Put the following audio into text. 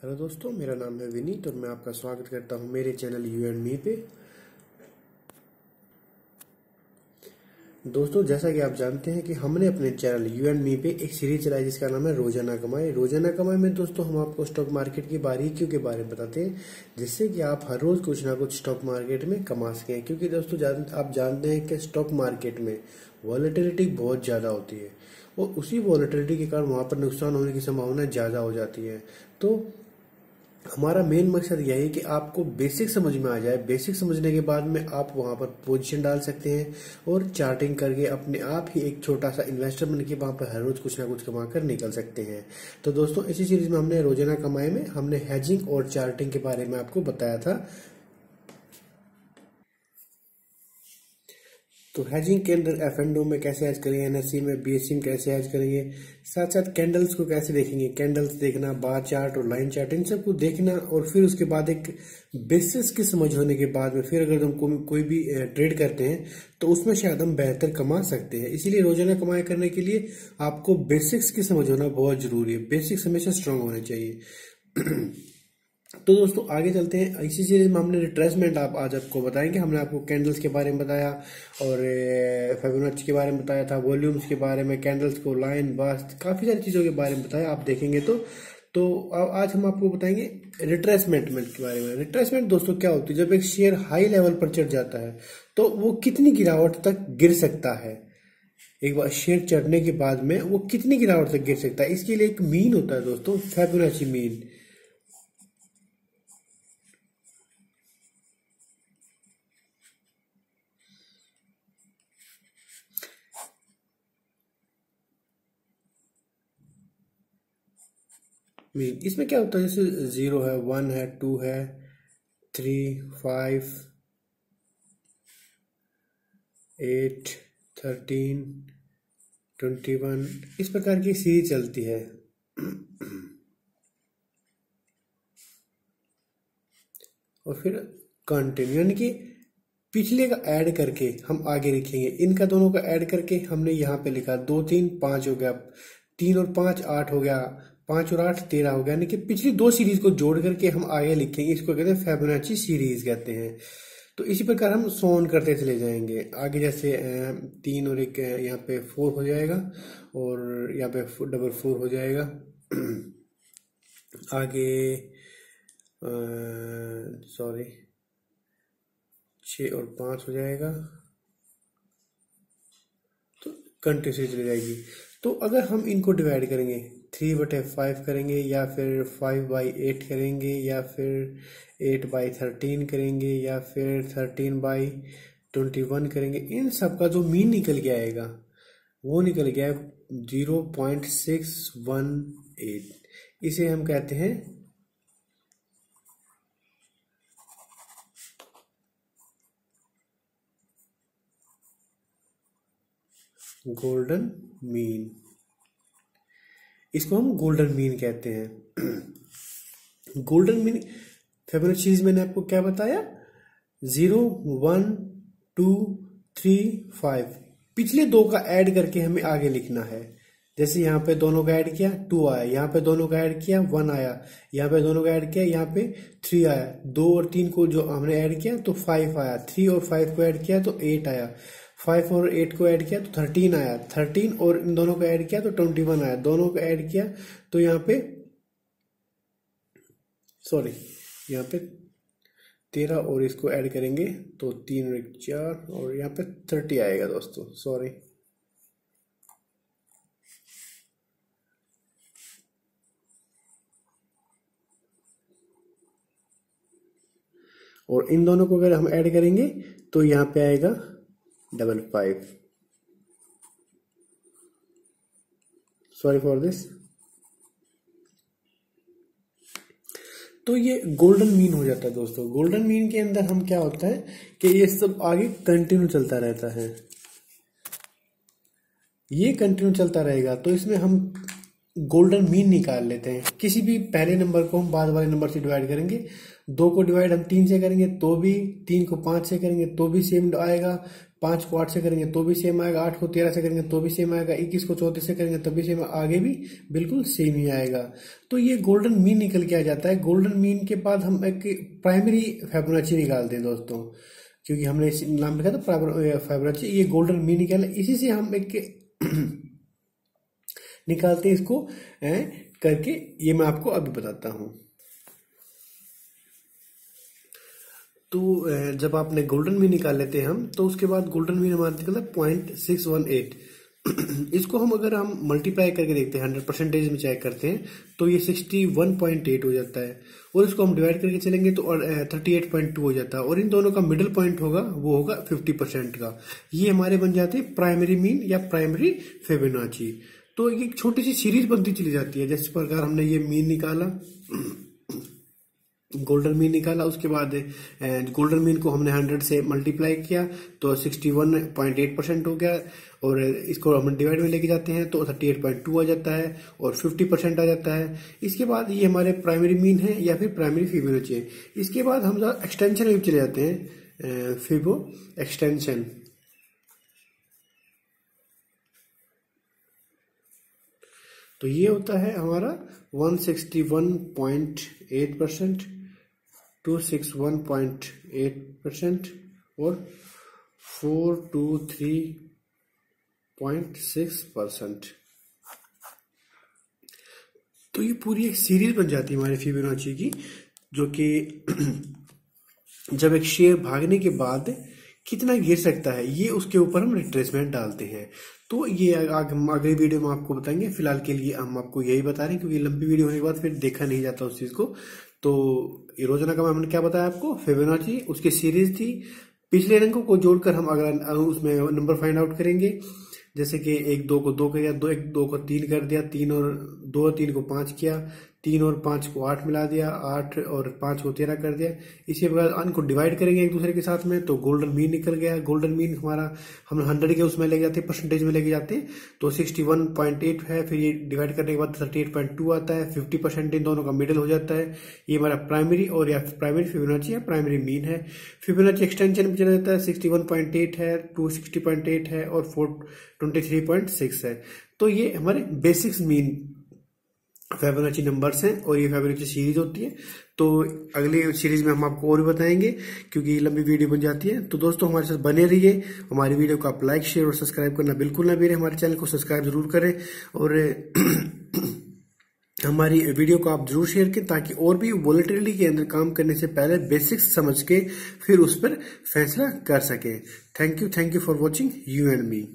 Hello दोस्तों मेरा नाम है विनीत और मैं आपका स्वागत करता हूँ मेरे चैनल यू एंड मी पे। दोस्तों जैसा कि आप जानते हैं कि हमने अपने चैनल यू एंड मी पे एक सीरीज़ चलाई जिसका नाम है रोज़ाना कमाई। रोज़ाना कमाई में दोस्तों हम आपको स्टॉक मार्केट की बारीकियों के बारे में बताते हैं जिससे कि आप हर रोज कुछ ना कुछ स्टॉक मार्केट में कमा सकें। क्योंकि दोस्तों जान, आप जानते हैं कि स्टॉक मार्केट में वॉलेटिलिटी बहुत ज़्यादा होती है और उसी वॉलेटिलिटी के कारण वहाँ पर नुकसान होने की संभावना ज़्यादा हो जाती है। तो हमारा मेन मकसद यही है कि आपको बेसिक समझ में आ जाए। बेसिक समझने के बाद में आप वहाँ पर पोजीशन डाल सकते हैं और चार्टिंग करके अपने आप ही एक छोटा सा इन्वेस्टर बन के वहाँ पर हर रोज कुछ ना कुछ कमा कर निकल सकते हैं। तो दोस्तों, इसी सीरीज़ में हमने रोज़ाना कमाई में हमने हैजिंग और चार्टिंग के बारे में आपको बताया था। तो हैजिंग के अंदर एफ़ एंड में कैसे हैज़ करेंगे? एनएससी में बीएससी में कैसे हैज़ करेंगे? साथ साथ कैंडल्स को कैसे देखेंगे? कैंडल्स देखना बार चार्ट और लाइन चार्ट इन सबको देखना और फिर उसके बाद एक बेसिस की समझ होने के बाद में फिर अगर हम को, कोई भी ट्रेड करते हैं तो उसमें शायद हम बेहतर कमा सकते हैं। इसीलिए रोज़ाना कमाई करने के लिए आपको बेसिक्स की समझ होना बहुत ज़रूरी है। बेसिक्स हमेशा स्ट्रांग होने चाहिए। तो दोस्तों, आगे चलते हैं। इसी सीरीज़ में हमने रिट्रेसमेंट आप आज आपको बताएँगे। हमने आपको कैंडल्स के बारे में बताया और फेबोनाची के बारे में बताया था वॉल्यूम्स के बारे में कैंडल्स को लाइन बास्ट काफ़ी सारी चीज़ों के बारे में बताया, आप देखेंगे तो। तो आज हम आपको बताएँगे रिट्रेसमेंट के बारे में। रिट्रेसमेंट दोस्तों क्या होती है? जब एक शेयर हाई लेवल पर चढ़ जाता है तो वो कितनी गिरावट तक गिर सकता है? एक बार शेयर चढ़ने के बाद में वो कितनी गिरावट तक गिर सकता है? इसके लिए एक मीन होता है दोस्तों फेबोनाची मीन मीन इसमें क्या होता है? जैसे ज़ीरो है वन है टू है three five eight thirteen twenty one इस प्रकार की सीरीज़ चलती है। और फिर कंटिन्यू यानी कि पिछले का ऐड करके हम आगे लिखेंगे। इनका दोनों का ऐड करके हमने यहाँ पे लिखा, दो, तीन, पाँच हो गया, तीन और पाँच, आठ हो गया। पाँच और आठ, तेरह हो गया। यानी कि पिछली दो सीरीज़ को जोड़ करके हम आगे लिखेंगे, इसको कहते हैं फेबोनाची सीरीज़ कहते हैं। तो इसी प्रकार हम सोन करते चले जाएँगे। आगे जैसे तीन और एक यहाँ पे फोर हो जाएगा और यहाँ पे डबल फोर हो जाएगा। आगे सॉरी छ और पाँच हो जाएगा। तो कंटिन्यू चली जाएगी। तो अगर हम इनको डिवाइड करेंगे थ्री बटे फाइव करेंगे, या फिर फाइव बाई एट करेंगे, या फिर एट बाई थर्टीन करेंगे, या फिर थर्टीन बाई ट्वेंटी वन करेंगे, इन सब का जो मीन निकल के आएगा, वो निकल गया zero point six one eight इसे हम कहते हैं गोल्डन मीन। इसको हम गोल्डन मीन कहते हैं। गोल्डन मीन फेबोनाची मैंने आपको क्या बताया? Zero, one, two, three, five. पिछले दो का ऐड करके हमें आगे लिखना है। जैसे यहाँ पे दोनों का ऐड किया, टू आया। यहाँ पे दोनों का ऐड किया, वन आया। यहाँ पे दोनों का ऐड किया, यहाँ पे थ्री आया। दो और तीन को जो हमने ऐड किया तो फाइव आया। थ्री और फाइव को ऐड किया तो एट आया। फाइव और एट को ऐड किया तो थर्टीन आया। थर्टीन और इन दोनों को ऐड किया तो ट्वेंटी वन आया। दोनों को ऐड किया तो यहाँ पे सॉरी यहाँ पे तेरह और इसको ऐड करेंगे तो तीन और चार, और यहाँ पे थर्टी आएगा दोस्तों सॉरी और इन दोनों को अगर हम ऐड करेंगे तो यहाँ पे आएगा double five sorry for this तो ये गोल्डन मीन हो जाता है दोस्तों। गोल्डन मीन के अंदर हम क्या होता है कि ये सब आगे कंटिन्यू चलता रहता है। ये कंटिन्यू चलता रहेगा तो इसमें हम गोल्डन मीन निकाल लेते हैं। किसी भी पहले नंबर को हम बाद वाले नंबर से डिवाइड करेंगे। दो को डिवाइड हम तीन से करेंगे तो भी तीन को पाँच से करेंगे तो भी सेम आएगा। पाँच को आठ से करेंगे तो भी सेम आएगा। आठ को तेरह से करेंगे तो भी सेम आएगा। इक्कीस को चौतीस से करेंगे तब भी सेम आगे भी बिल्कुल सेम ही आएगा। तो ये गोल्डन मीन निकल के आ जाता है। गोल्डन मीन के बाद हम एक प्राइमरी फेबोनाची निकालते हैं दोस्तों। क्योंकि हमने इस नाम लिखा था फेबोनाची ये गोल्डन मीन निकाल इसी से हम एक निकालते हैं इसको करके ये मैं आपको अभी बताता हूँ। तो जब आपने गोल्डन मीन निकाल लेते हैं हम तो उसके बाद गोल्डन मीन हमारा निकलता है पॉइंट सिक्स वन एट इसको हम अगर हम मल्टीप्लाई करके देखते हैं हंड्रेड परसेंटेज में चेक करते हैं तो ये सिक्सटी वन पॉइंट एट हो जाता है। और इसको हम डिवाइड करके चलेंगे तो थर्टी एट पॉइंट टू हो जाता है। और इन दोनों का मिडिल पॉइंट होगा, वो होगा फिफ्टी परसेंट का। ये हमारे बन जाते हैं प्राइमरी मीन या प्राइमरी फेबिनाची तो एक छोटी सी सीरीज़ बनती चली जाती है। जिस प्रकार हमने ये मीन निकाला, गोल्डन मीन निकाला, उसके बाद गोल्डन मीन को हमने हंड्रेड से मल्टीप्लाई किया तो sixty one point eight percent हो गया, और इसको हम डिवाइड में लेके जाते हैं तो थर्टी एट पॉइंट टू आ जाता है, और फिफ्टी परसेंट आ जाता है। इसके बाद ये हमारे प्राइमरी मीन है, या फिर प्राइमरी फिबोनाची है इसके बाद हम एक्सटेंशन में चले जाते हैं फिबो एक्सटेंशन तो ये होता है हमारा 161.8 percent two six one point eight percent और four two three point six percent तो ये पूरी एक सीरीज़ बन जाती है हमारी फिबोनाची की, जो कि जब एक शेयर भागने के बाद कितना गिर सकता है, ये उसके ऊपर हम रिट्रेसमेंट डालते हैं। तो ये अगले वीडियो में आपको बताएँगे। फ़िलहाल के लिए हम आपको यही बता रहे हैं, क्योंकि लंबी वीडियो होने के बाद फिर देखा नहीं जाता उस चीज़ को। तो रोज़ाना का हमने क्या बताया आपको? फेबोनाची उसकी सीरीज़ थी। पिछले रंगों को जोड़कर हम अगर उसमें नंबर फाइंड आउट करेंगे, जैसे कि एक, दो को दो किया, दो, एक, दो को तीन कर दिया, तीन और, दो तीन को पाँच किया तीन और पाँच को आठ मिला दिया, आठ और पाँच को तेरह कर दिया। इसी प्रकार अन को डिवाइड करेंगे एक दूसरे के साथ में तो गोल्डन मीन निकल गया। गोल्डन मीन हमारा, हम हंड्रेड के उसमें लेके जाते परसेंटेज में लेके जाते तो सिक्सटी वन पॉइंट एट है। फिर ये डिवाइड करने के बाद थर्टी एट पॉइंट टू आता है। फिफ्टी परसेंट इन दोनों का मिडल हो जाता है। ये हमारा प्राइमरी और या प्राइमरी फिबोनाची है प्राइमरी मीन है। फिबोनाची एक्सटेंशन में चला जाता है सिक्सटी वन पॉइंट एट है टू सिक्सटी पॉइंट एट है और four twenty three point six है। तो ये हमारे बेसिक्स मीन फेबोनाची नंबर्स हैं और ये फेबोनाची सीरीज़ होती है। तो अगली सीरीज़ में हम आपको और भी बताएँगे, क्योंकि लंबी वीडियो बन जाती है। तो दोस्तों, हमारे साथ बने रहिए। हमारी वीडियो को आप लाइक शेयर और सब्सक्राइब करना बिल्कुल ना भूलें। हमारे चैनल को सब्सक्राइब ज़रूर करें और हमारी वीडियो को आप ज़रूर शेयर करें, ताकि और भी वॉलेटिलिटी के अंदर काम करने से पहले बेसिक्स समझ के फिर उस पर फैसला कर सके। Thank you thank you for watching you and me